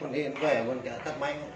con hiền khỏe còn cả thắc manh